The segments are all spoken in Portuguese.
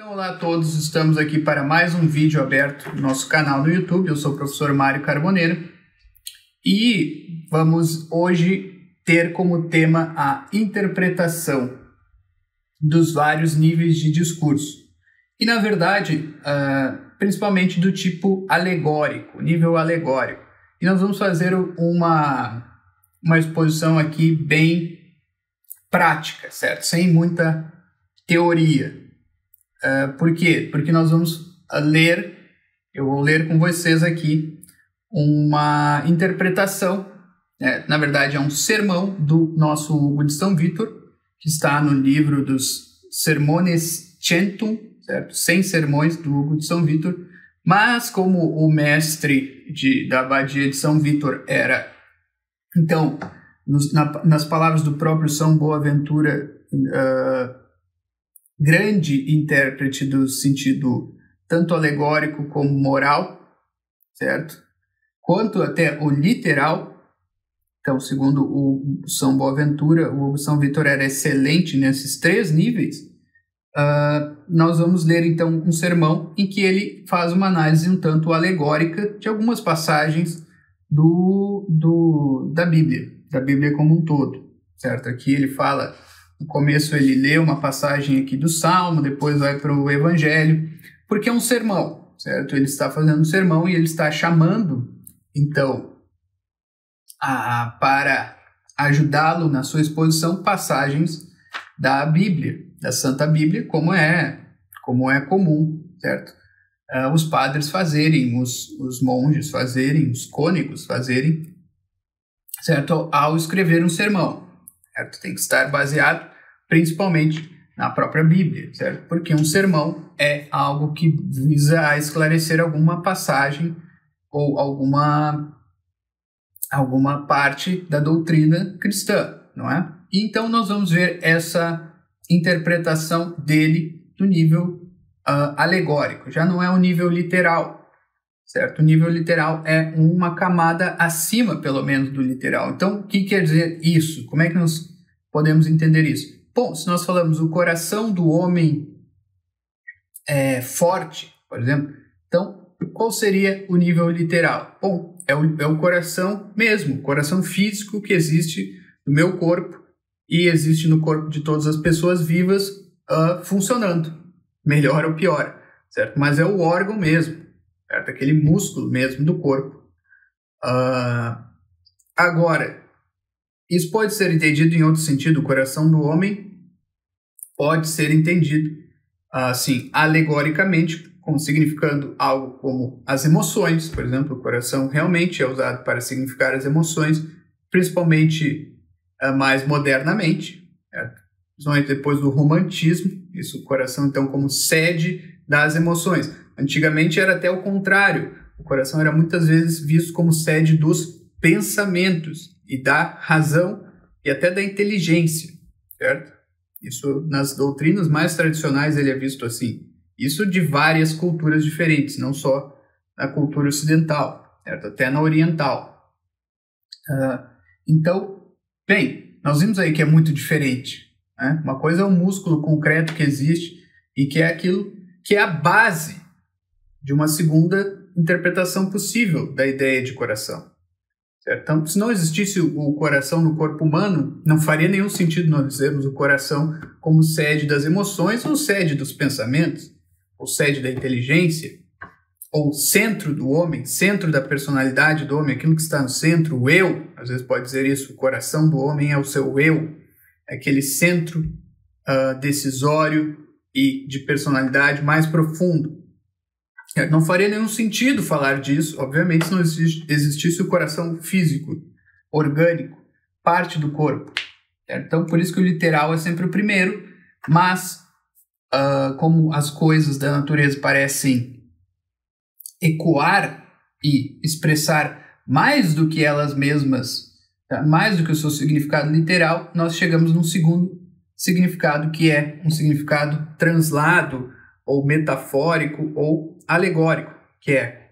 Então, olá a todos, estamos aqui para mais um vídeo aberto no nosso canal no YouTube. Eu sou o professor Mário Carboneiro e vamos hoje ter como tema a interpretação dos vários níveis de discurso. E, na verdade, uh, principalmente do tipo alegórico, nível alegórico. E nós vamos fazer uma, uma exposição aqui bem prática, certo? Sem muita teoria. Uh, por quê? Porque nós vamos ler, eu vou ler com vocês aqui uma interpretação, né? na verdade é um sermão do nosso Hugo de São Vitor, que está no livro dos Sermones Centum, certo? 100 sermões do Hugo de São Vitor, mas como o mestre de, da abadia de São Vitor era, então, nos, na, nas palavras do próprio São Boaventura, uh, grande intérprete do sentido tanto alegórico como moral, certo? Quanto até o literal. Então, segundo o São Boaventura, o São Vitor era excelente nesses três níveis. Uh, nós vamos ler então um sermão em que ele faz uma análise um tanto alegórica de algumas passagens do, do, da Bíblia, da Bíblia como um todo, certo? Aqui ele fala no começo ele lê uma passagem aqui do Salmo, depois vai para o Evangelho, porque é um sermão, certo? Ele está fazendo um sermão e ele está chamando, então, a, para ajudá-lo na sua exposição passagens da Bíblia, da Santa Bíblia, como é, como é comum, certo? Uh, os padres fazerem, os, os monges fazerem, os cônicos fazerem, certo? Ao escrever um sermão, certo? Tem que estar baseado principalmente na própria Bíblia, certo? Porque um sermão é algo que visa esclarecer alguma passagem ou alguma alguma parte da doutrina cristã, não é? Então nós vamos ver essa interpretação dele no nível uh, alegórico, já não é o nível literal, certo? O nível literal é uma camada acima, pelo menos, do literal. Então, o que quer dizer isso? Como é que nós podemos entender isso? Bom, se nós falamos o coração do homem é forte, por exemplo, então qual seria o nível literal? Bom, é o, é o coração mesmo, o coração físico que existe no meu corpo e existe no corpo de todas as pessoas vivas uh, funcionando, melhor ou pior, certo? Mas é o órgão mesmo, certo? Aquele músculo mesmo do corpo. Uh, agora, isso pode ser entendido em outro sentido. O coração do homem pode ser entendido assim, alegoricamente, como significando algo como as emoções. Por exemplo, o coração realmente é usado para significar as emoções, principalmente uh, mais modernamente, principalmente depois do romantismo. Isso, o coração, então, como sede das emoções. Antigamente era até o contrário. O coração era muitas vezes visto como sede dos pensamentos e da razão e até da inteligência, certo? Isso nas doutrinas mais tradicionais ele é visto assim. Isso de várias culturas diferentes, não só na cultura ocidental, certo? Até na oriental. Uh, então, bem, nós vimos aí que é muito diferente. Né? Uma coisa é um músculo concreto que existe e que é aquilo que é a base de uma segunda interpretação possível da ideia de coração. Então, se não existisse o coração no corpo humano, não faria nenhum sentido nós dizermos o coração como sede das emoções, ou sede dos pensamentos, ou sede da inteligência, ou centro do homem, centro da personalidade do homem, aquilo que está no centro, o eu, às vezes pode dizer isso, o coração do homem é o seu eu, é aquele centro uh, decisório e de personalidade mais profundo. É, não faria nenhum sentido falar disso, obviamente, se não existisse o coração físico, orgânico, parte do corpo. Então, por isso que o literal é sempre o primeiro, mas uh, como as coisas da natureza parecem ecoar e expressar mais do que elas mesmas, tá? mais do que o seu significado literal, nós chegamos num segundo significado que é um significado translado ou metafórico ou alegórico, que é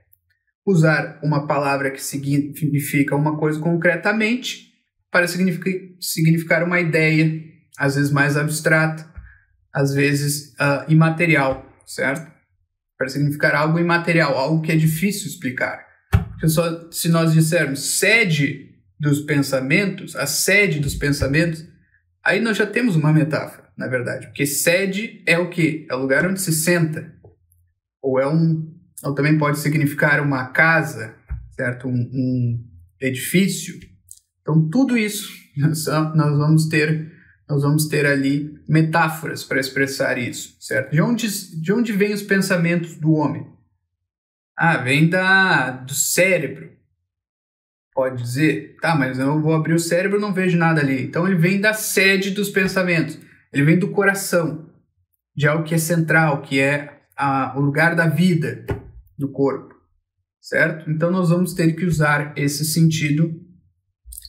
usar uma palavra que significa uma coisa concretamente para significar uma ideia, às vezes mais abstrata, às vezes uh, imaterial, certo? Para significar algo imaterial, algo que é difícil explicar. Porque só se nós dissermos sede dos pensamentos, a sede dos pensamentos, aí nós já temos uma metáfora, na verdade. Porque sede é o quê? É o lugar onde se senta. Ou é um. Ou também pode significar uma casa, certo? Um, um edifício. Então, tudo isso nós vamos ter nós vamos ter ali metáforas para expressar isso, certo? De onde, de onde vêm os pensamentos do homem? Ah, vem da, do cérebro. Pode dizer, tá, mas eu vou abrir o cérebro não vejo nada ali. Então ele vem da sede dos pensamentos. Ele vem do coração, de algo que é central, que é a, o lugar da vida do corpo, certo? Então nós vamos ter que usar esse sentido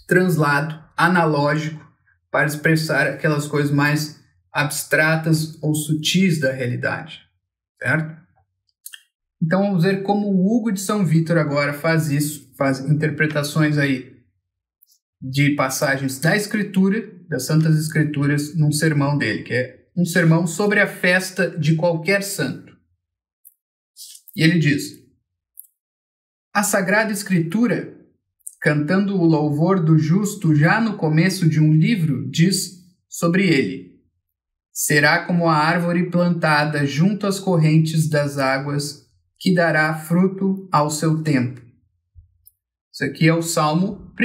translado, analógico, para expressar aquelas coisas mais abstratas ou sutis da realidade, certo? Então vamos ver como o Hugo de São Vítor agora faz isso, faz interpretações aí de passagens da Escritura, das Santas Escrituras, num sermão dele, que é um sermão sobre a festa de qualquer santo. E ele diz: A Sagrada Escritura cantando o louvor do justo já no começo de um livro, diz sobre ele: Será como a árvore plantada junto às correntes das águas, que dará fruto ao seu tempo. Isso aqui é o Salmo 1,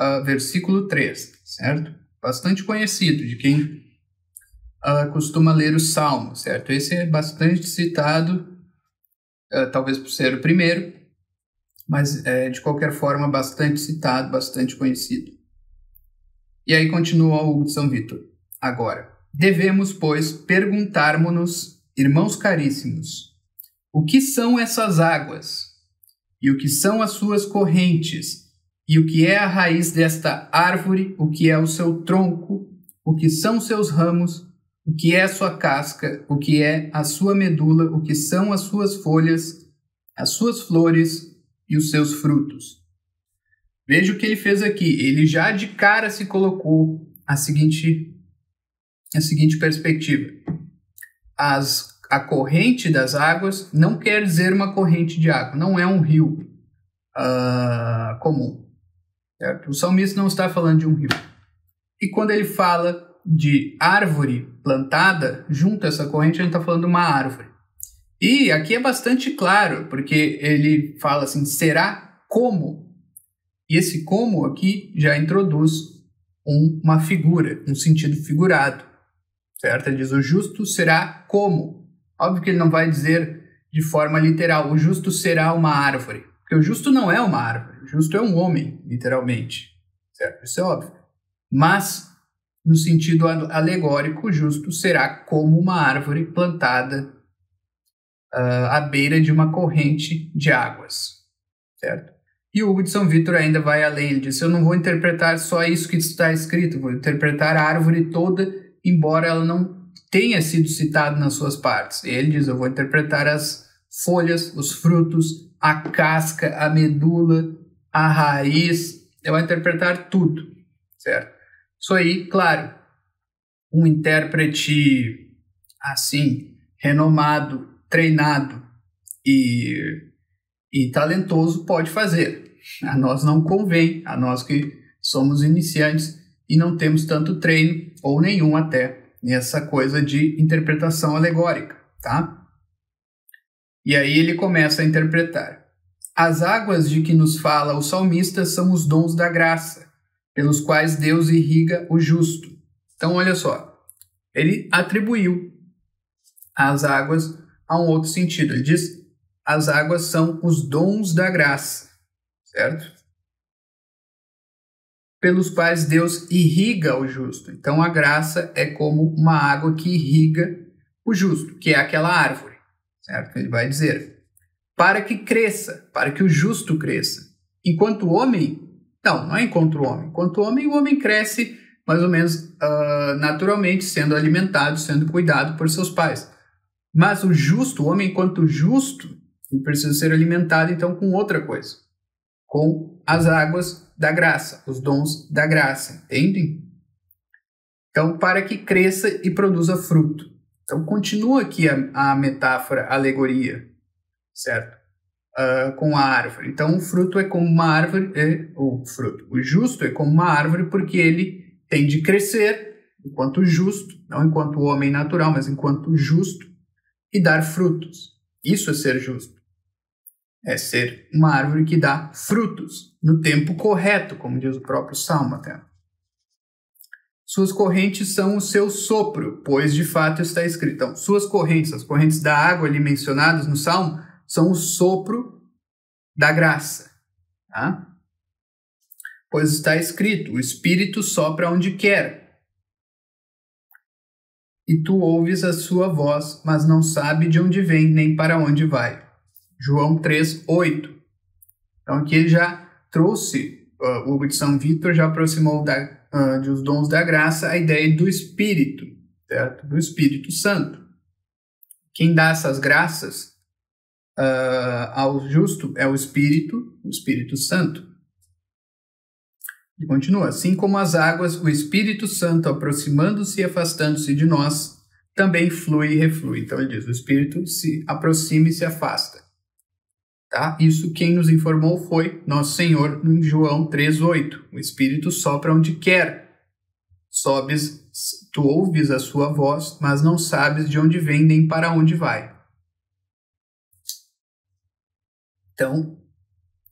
uh, versículo 3, certo? Bastante conhecido de quem uh, costuma ler o Salmo, certo? Esse é bastante citado, uh, talvez por ser o primeiro, mas é, de qualquer forma bastante citado, bastante conhecido. E aí continua o de São Vitor. Agora, devemos, pois, perguntarmos-nos, irmãos caríssimos, o que são essas águas? E o que são as suas correntes? E o que é a raiz desta árvore? O que é o seu tronco? O que são seus ramos? O que é a sua casca? O que é a sua medula? O que são as suas folhas? As suas flores? e os seus frutos. Veja o que ele fez aqui. Ele já de cara se colocou a seguinte, a seguinte perspectiva. As, a corrente das águas não quer dizer uma corrente de água, não é um rio uh, comum. Certo? O salmista não está falando de um rio. E quando ele fala de árvore plantada junto a essa corrente, ele está falando de uma árvore. E aqui é bastante claro, porque ele fala assim: será como? E esse como aqui já introduz um, uma figura, um sentido figurado, certo? Ele diz: o justo será como? Óbvio que ele não vai dizer de forma literal: o justo será uma árvore, porque o justo não é uma árvore, o justo é um homem, literalmente, certo? Isso é óbvio. Mas, no sentido alegórico, justo será como uma árvore plantada uh, à beira de uma corrente de águas, certo? E o Hugo de São Vitor ainda vai além, ele diz, eu não vou interpretar só isso que está escrito, vou interpretar a árvore toda, embora ela não tenha sido citada nas suas partes. Ele diz, eu vou interpretar as folhas, os frutos, a casca, a medula, a raiz, eu vou interpretar tudo, certo? Isso aí, claro, um intérprete assim, renomado, treinado e, e talentoso pode fazer. A nós não convém, a nós que somos iniciantes e não temos tanto treino ou nenhum até nessa coisa de interpretação alegórica, tá? E aí ele começa a interpretar. As águas de que nos fala o salmista são os dons da graça, pelos quais Deus irriga o justo. Então, olha só, ele atribuiu as águas a um outro sentido. Ele diz: as águas são os dons da graça, certo? Pelos quais Deus irriga o justo. Então a graça é como uma água que irriga o justo, que é aquela árvore, certo? Ele vai dizer: para que cresça, para que o justo cresça. Enquanto o homem, não, não é enquanto o homem. Enquanto o homem, o homem cresce mais ou menos uh, naturalmente, sendo alimentado, sendo cuidado por seus pais. Mas o justo, o homem enquanto justo, ele precisa ser alimentado então com outra coisa, com as águas da graça, os dons da graça, entendem? Então, para que cresça e produza fruto. Então, continua aqui a, a metáfora, a alegoria, certo? Uh, com a árvore. Então, o fruto é como uma árvore, é, o fruto, o justo é como uma árvore porque ele tem de crescer enquanto justo, não enquanto homem natural, mas enquanto justo, e dar frutos. Isso é ser justo. É ser uma árvore que dá frutos no tempo correto, como diz o próprio Salmo até. Suas correntes são o seu sopro, pois de fato está escrito. Então, suas correntes, as correntes da água ali mencionadas no Salmo, são o sopro da graça. Tá? Pois está escrito: o Espírito sopra onde quer e tu ouves a sua voz, mas não sabe de onde vem nem para onde vai. João 3, 8. Então aqui ele já trouxe, uh, o de São Vitor já aproximou da, uh, dos dons da graça a ideia do Espírito, certo? Do Espírito Santo. Quem dá essas graças uh, ao justo é o Espírito, o Espírito Santo. E continua: assim como as águas, o Espírito Santo, aproximando-se e afastando-se de nós, também flui e reflui. Então ele diz: o Espírito se aproxima e se afasta. Tá? Isso quem nos informou foi nosso Senhor em João 3,8. O Espírito sopra onde quer. Sobes, tu ouves a sua voz, mas não sabes de onde vem nem para onde vai. Então,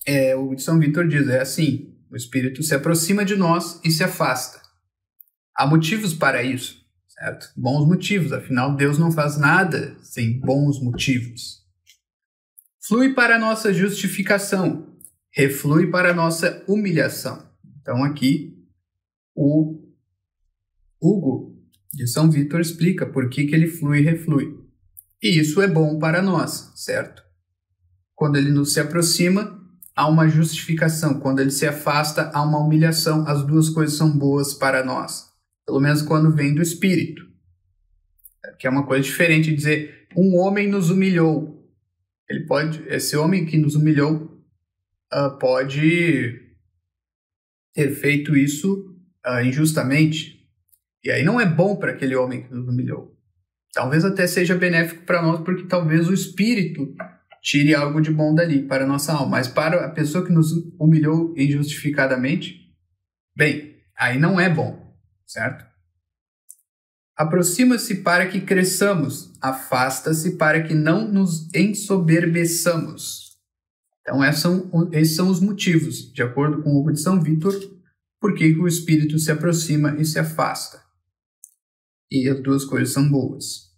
é, o São Vitor diz: é assim, o Espírito se aproxima de nós e se afasta. Há motivos para isso, certo? Bons motivos, afinal, Deus não faz nada sem bons motivos. Flui para a nossa justificação, reflui para a nossa humilhação. Então, aqui, o Hugo de São Vítor explica por que, que ele flui e reflui. E isso é bom para nós, certo? Quando ele nos se aproxima, há uma justificação, quando ele se afasta, há uma humilhação. As duas coisas são boas para nós, pelo menos quando vem do Espírito. Que é uma coisa diferente de dizer um homem nos humilhou. Ele pode, esse homem que nos humilhou uh, pode ter feito isso uh, injustamente. E aí não é bom para aquele homem que nos humilhou. Talvez até seja benéfico para nós, porque talvez o Espírito tire algo de bom dali para a nossa alma. Mas para a pessoa que nos humilhou injustificadamente, bem, aí não é bom, certo? Aproxima-se para que cresçamos, afasta-se para que não nos ensoberbeçamos. Então, esses são, os motivos, de acordo com o Hugo de São Vítor, por que o espírito se aproxima e se afasta. E as duas coisas são boas.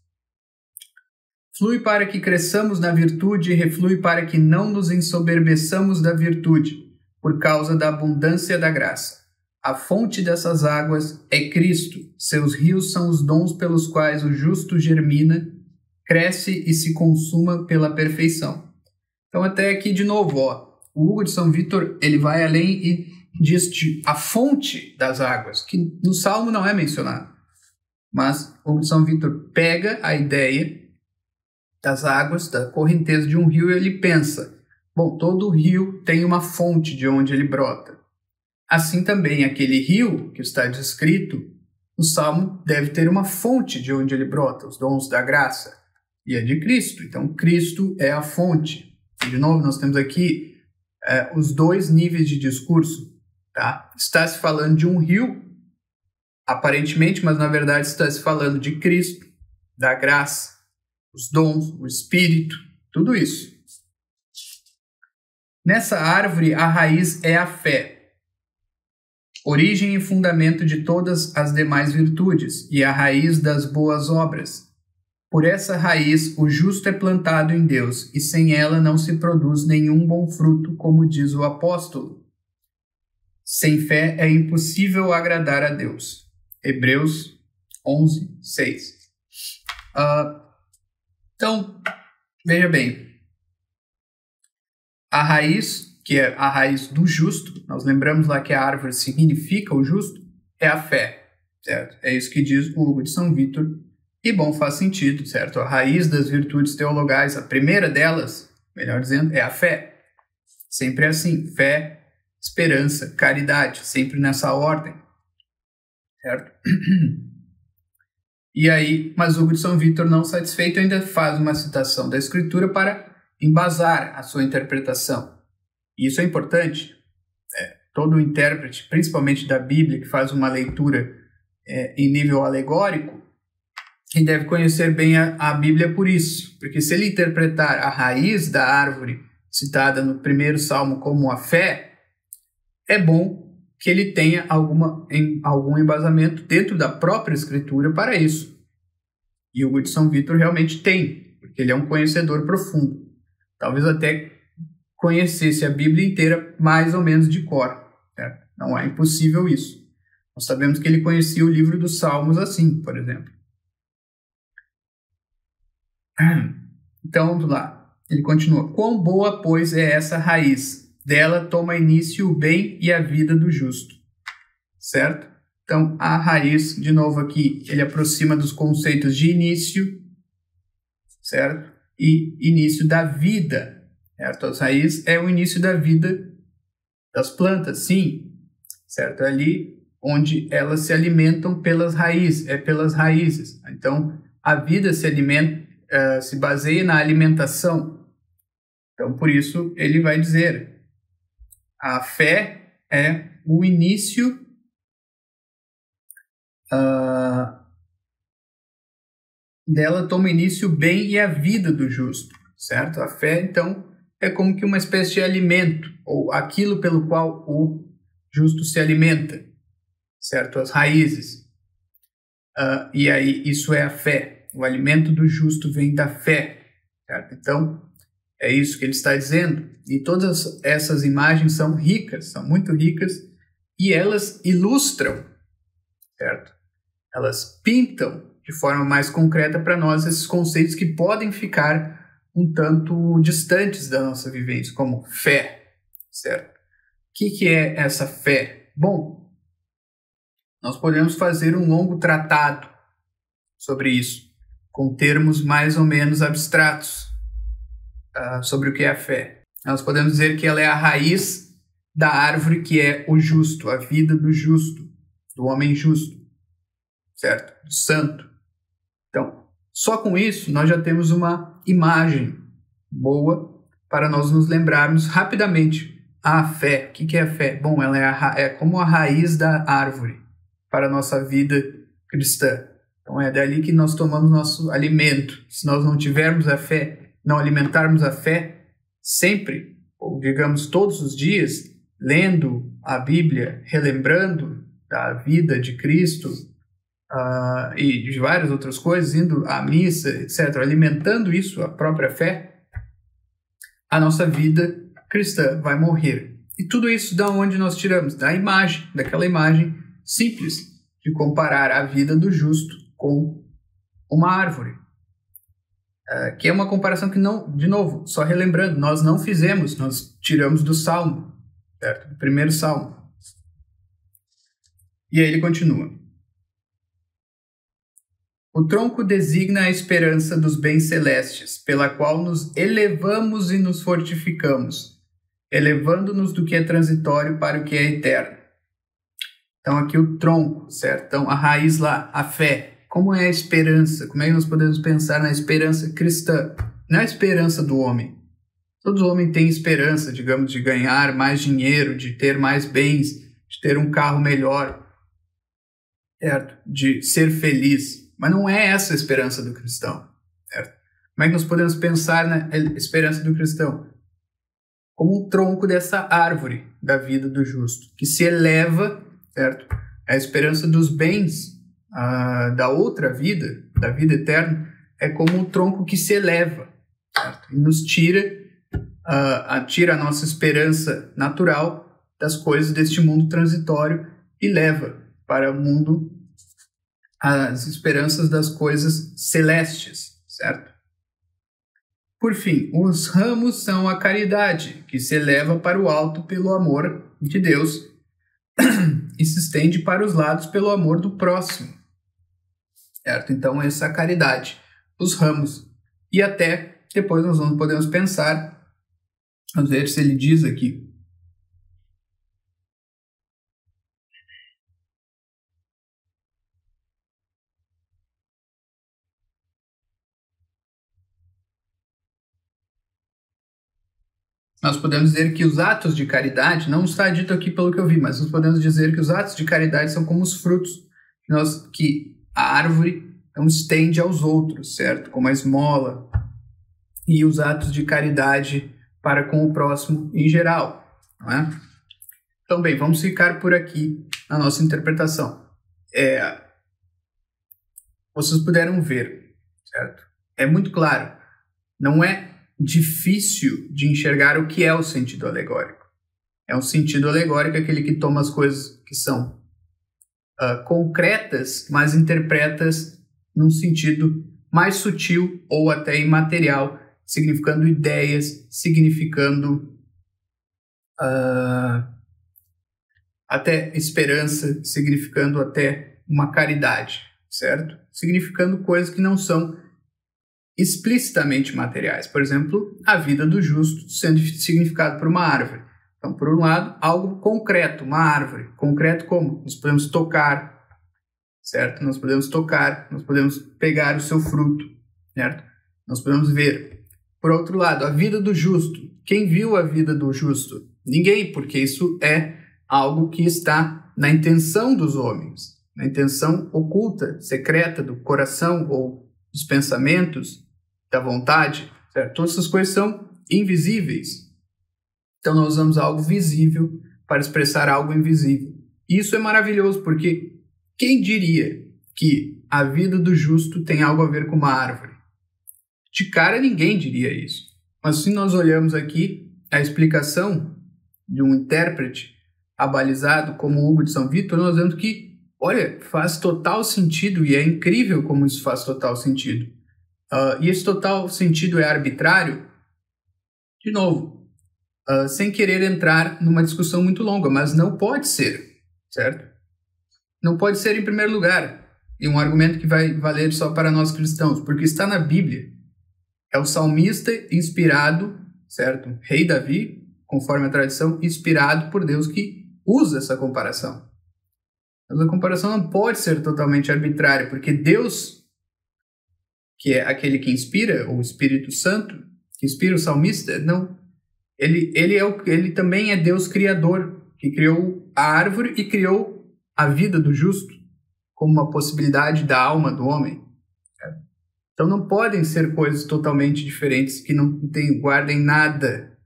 Flui para que cresçamos na virtude e reflui para que não nos ensoberbeçamos da virtude, por causa da abundância da graça. A fonte dessas águas é Cristo, seus rios são os dons pelos quais o justo germina, cresce e se consuma pela perfeição. Então até aqui de novo, ó, o Hugo de São Vítor, ele vai além e diz a fonte das águas, que no Salmo não é mencionado. Mas o Hugo de São Vítor pega a ideia das águas, da correnteza de um rio, ele pensa: bom, todo rio tem uma fonte de onde ele brota. Assim também, aquele rio que está descrito no Salmo deve ter uma fonte de onde ele brota, os dons da graça, e é de Cristo. Então, Cristo é a fonte. E, de novo, nós temos aqui é, os dois níveis de discurso. Tá? Está se falando de um rio, aparentemente, mas na verdade está se falando de Cristo, da graça os dons, o espírito, tudo isso. Nessa árvore, a raiz é a fé, origem e fundamento de todas as demais virtudes, e a raiz das boas obras. Por essa raiz, o justo é plantado em Deus, e sem ela não se produz nenhum bom fruto, como diz o apóstolo. Sem fé é impossível agradar a Deus. Hebreus 11, 6. Uh, então, veja bem. A raiz, que é a raiz do justo, nós lembramos lá que a árvore significa o justo, é a fé, certo? É isso que diz o Hugo de São Vítor. E bom, faz sentido, certo? A raiz das virtudes teologais, a primeira delas, melhor dizendo, é a fé. Sempre é assim: fé, esperança, caridade, sempre nessa ordem, certo? E aí, mas Hugo de São Vitor, não satisfeito, ainda faz uma citação da Escritura para embasar a sua interpretação. E isso é importante. É, todo intérprete, principalmente da Bíblia, que faz uma leitura é, em nível alegórico, ele deve conhecer bem a, a Bíblia por isso. Porque se ele interpretar a raiz da árvore citada no primeiro salmo como a fé, é bom que ele tenha alguma, em, algum embasamento dentro da própria escritura para isso. E o de São Vitor realmente tem, porque ele é um conhecedor profundo. Talvez até conhecesse a Bíblia inteira mais ou menos de cor. Certo? Não é impossível isso. Nós sabemos que ele conhecia o livro dos Salmos assim, por exemplo. Então, vamos lá. Ele continua. Quão boa, pois, é essa raiz, dela toma início o bem e a vida do justo. Certo? Então, a raiz, de novo aqui, ele aproxima dos conceitos de início, certo? E início da vida, certo? As raízes é o início da vida das plantas, sim, certo? É ali onde elas se alimentam pelas raízes, é pelas raízes. Então, a vida se alimenta, uh, se baseia na alimentação. Então, por isso, ele vai dizer, a fé é o início uh, dela toma início o bem e a vida do justo, certo? A fé, então, é como que uma espécie de alimento, ou aquilo pelo qual o justo se alimenta, certo? As raízes. Uh, e aí, isso é a fé. O alimento do justo vem da fé, certo? Então, é isso que ele está dizendo. E todas essas imagens são ricas, são muito ricas, e elas ilustram, certo? Elas pintam de forma mais concreta para nós esses conceitos que podem ficar um tanto distantes da nossa vivência, como fé, certo? O que, que é essa fé? Bom, nós podemos fazer um longo tratado sobre isso, com termos mais ou menos abstratos, uh, sobre o que é a fé. Nós podemos dizer que ela é a raiz da árvore que é o justo, a vida do justo, do homem justo, certo? Do santo. Então, só com isso nós já temos uma imagem boa para nós nos lembrarmos rapidamente a fé. O que é a fé? Bom, ela é, a, é como a raiz da árvore para a nossa vida cristã. Então é dali que nós tomamos nosso alimento. Se nós não tivermos a fé, não alimentarmos a fé sempre, ou digamos todos os dias, lendo a Bíblia, relembrando da vida de Cristo uh, e de várias outras coisas, indo à missa, etc., alimentando isso, a própria fé, a nossa vida cristã vai morrer. E tudo isso da onde nós tiramos? Da imagem, daquela imagem simples de comparar a vida do justo com uma árvore. Uh, que é uma comparação que não, de novo, só relembrando, nós não fizemos, nós tiramos do Salmo, certo? Do primeiro Salmo. E aí ele continua. O tronco designa a esperança dos bens celestes, pela qual nos elevamos e nos fortificamos, elevando-nos do que é transitório para o que é eterno. Então aqui o tronco, certo? Então a raiz lá, a fé, como é a esperança? Como é que nós podemos pensar na esperança cristã? Não é a esperança do homem. Todo homem tem esperança, digamos, de ganhar mais dinheiro, de ter mais bens, de ter um carro melhor, certo? De ser feliz. Mas não é essa a esperança do cristão, certo? Como é que nós podemos pensar na esperança do cristão? Como um tronco dessa árvore da vida do justo, que se eleva, certo? É a esperança dos bens da outra vida, da vida eterna, é como um tronco que se eleva certo? e nos tira, tira a nossa esperança natural das coisas deste mundo transitório e leva para o mundo as esperanças das coisas celestes, certo? Por fim, os ramos são a caridade, que se eleva para o alto pelo amor de Deus e se estende para os lados pelo amor do próximo certo? Então, essa é caridade, os ramos. E até depois nós vamos, podemos pensar, vamos ver se ele diz aqui. Nós podemos dizer que os atos de caridade, não está dito aqui pelo que eu vi, mas nós podemos dizer que os atos de caridade são como os frutos que, nós, que a árvore não estende aos outros, certo? Como a esmola e os atos de caridade para com o próximo em geral, não é? Então, bem, vamos ficar por aqui na nossa interpretação. É, vocês puderam ver, certo? É muito claro. Não é difícil de enxergar o que é o sentido alegórico. É um sentido alegórico aquele que toma as coisas que são uh, concretas, mas interpretas num sentido mais sutil ou até imaterial, significando ideias, significando uh, até esperança, significando até uma caridade, certo? Significando coisas que não são explicitamente materiais. Por exemplo, a vida do justo sendo significado por uma árvore. Então, por um lado, algo concreto, uma árvore. Concreto como? Nós podemos tocar, certo? Nós podemos tocar, nós podemos pegar o seu fruto, certo? Nós podemos ver. Por outro lado, a vida do justo. Quem viu a vida do justo? Ninguém, porque isso é algo que está na intenção dos homens, na intenção oculta, secreta do coração ou dos pensamentos da vontade, certo? Todas essas coisas são invisíveis. Então nós usamos algo visível para expressar algo invisível. Isso é maravilhoso porque quem diria que a vida do justo tem algo a ver com uma árvore? De cara ninguém diria isso. Mas se nós olhamos aqui a explicação de um intérprete abalizado como Hugo de São Vitor, nós vemos que, olha, faz total sentido e é incrível como isso faz total sentido uh, e esse total sentido é arbitrário, de novo, uh, sem querer entrar numa discussão muito longa, mas não pode ser, certo? Não pode ser em primeiro lugar, e um argumento que vai valer só para nós cristãos, porque está na Bíblia. É o salmista inspirado, certo? Rei Davi, conforme a tradição, inspirado por Deus que usa essa comparação. Mas a comparação não pode ser totalmente arbitrária, porque Deus que é aquele que inspira, o Espírito Santo, que inspira o salmista, não. Ele, ele, é o, ele também é Deus criador, que criou a árvore e criou a vida do justo como uma possibilidade da alma do homem. Então não podem ser coisas totalmente diferentes que não tem, guardem nada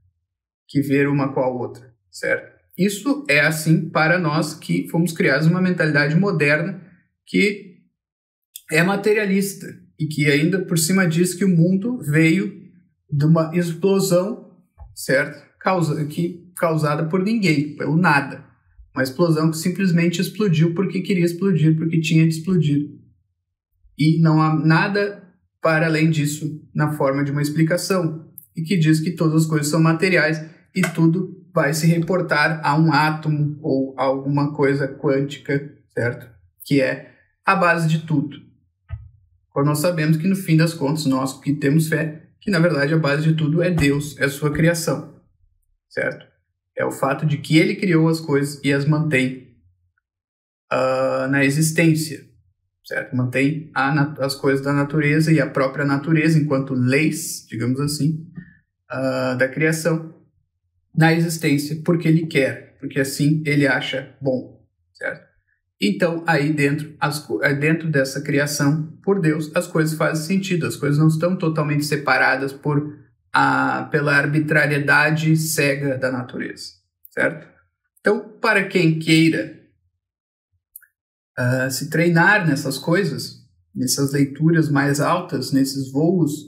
que ver uma com a outra, certo? Isso é assim para nós que fomos criados uma mentalidade moderna que é materialista, e que ainda por cima diz que o mundo veio de uma explosão, certo? Causa, que, causada por ninguém, pelo nada. Uma explosão que simplesmente explodiu porque queria explodir, porque tinha de explodir. E não há nada para além disso na forma de uma explicação, e que diz que todas as coisas são materiais e tudo vai se reportar a um átomo ou a alguma coisa quântica, certo? Que é a base de tudo. Quando nós sabemos que no fim das contas, nós que temos fé, que na verdade a base de tudo é Deus, é a sua criação, certo? É o fato de que Ele criou as coisas e as mantém uh, na existência, certo? Mantém as coisas da natureza e a própria natureza enquanto leis, digamos assim, uh, da criação na existência porque Ele quer, porque assim Ele acha bom, certo? Então, aí dentro, as, é, dentro dessa criação por Deus, as coisas fazem sentido, as coisas não estão totalmente separadas por a, pela arbitrariedade cega da natureza, certo? Então, para quem queira uh, se treinar nessas coisas, nessas leituras mais altas, nesses voos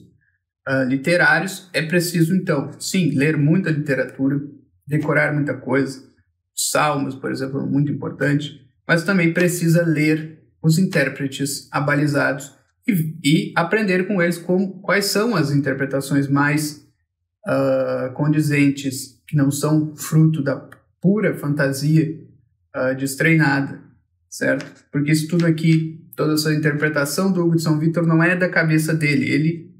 uh, literários, é preciso, então, sim, ler muita literatura, decorar muita coisa. Salmos, por exemplo, é muito importante mas também precisa ler os intérpretes abalizados e, e aprender com eles como, quais são as interpretações mais uh, condizentes, que não são fruto da pura fantasia uh, destreinada, certo? Porque isso tudo aqui, toda essa interpretação do Hugo de São Vitor não é da cabeça dele, ele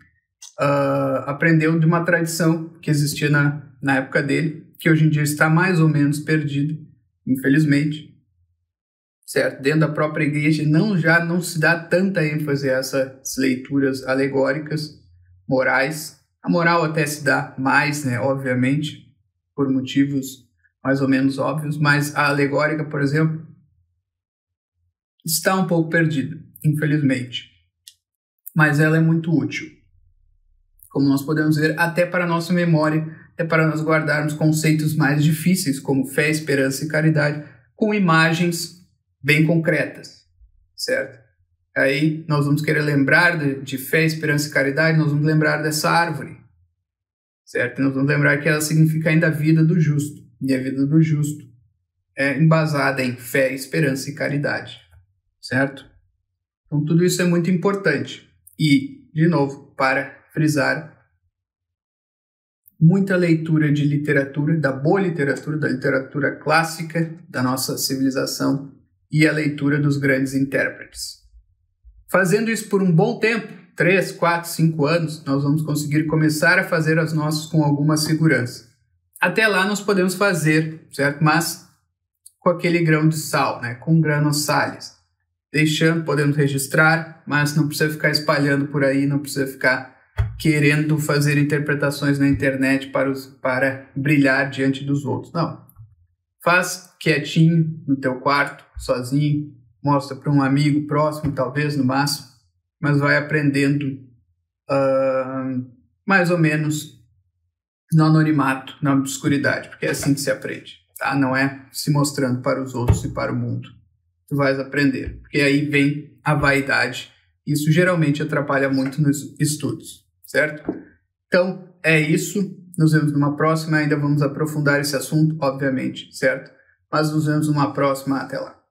uh, aprendeu de uma tradição que existia na, na época dele, que hoje em dia está mais ou menos perdida, infelizmente, certo? Dentro da própria igreja não já não se dá tanta ênfase a essas leituras alegóricas, morais. A moral até se dá mais, né, obviamente, por motivos mais ou menos óbvios, mas a alegórica, por exemplo, está um pouco perdida, infelizmente. Mas ela é muito útil. Como nós podemos ver, até para a nossa memória, até para nós guardarmos conceitos mais difíceis, como fé, esperança e caridade, com imagens bem concretas, certo? Aí nós vamos querer lembrar de, de fé, esperança e caridade, nós vamos lembrar dessa árvore, certo? Nós vamos lembrar que ela significa ainda a vida do justo, e a vida do justo é embasada em fé, esperança e caridade, certo? Então tudo isso é muito importante. E, de novo, para frisar, muita leitura de literatura, da boa literatura, da literatura clássica da nossa civilização e a leitura dos grandes intérpretes. Fazendo isso por um bom tempo, 3, 4, 5 anos, nós vamos conseguir começar a fazer as nossas com alguma segurança. Até lá nós podemos fazer, certo? Mas com aquele grão de sal, né? com granossales. Deixando, podemos registrar, mas não precisa ficar espalhando por aí, não precisa ficar querendo fazer interpretações na internet para, os, para brilhar diante dos outros. Não. Faz quietinho no teu quarto, sozinho, mostra para um amigo próximo, talvez no máximo, mas vai aprendendo uh, mais ou menos no anonimato, na obscuridade, porque é assim que se aprende, tá? Não é se mostrando para os outros e para o mundo. Tu vais aprender, porque aí vem a vaidade. Isso geralmente atrapalha muito nos estudos, certo? Então, é isso. Nos vemos numa próxima. Ainda vamos aprofundar esse assunto, obviamente, certo? Mas nos vemos numa próxima. Até lá.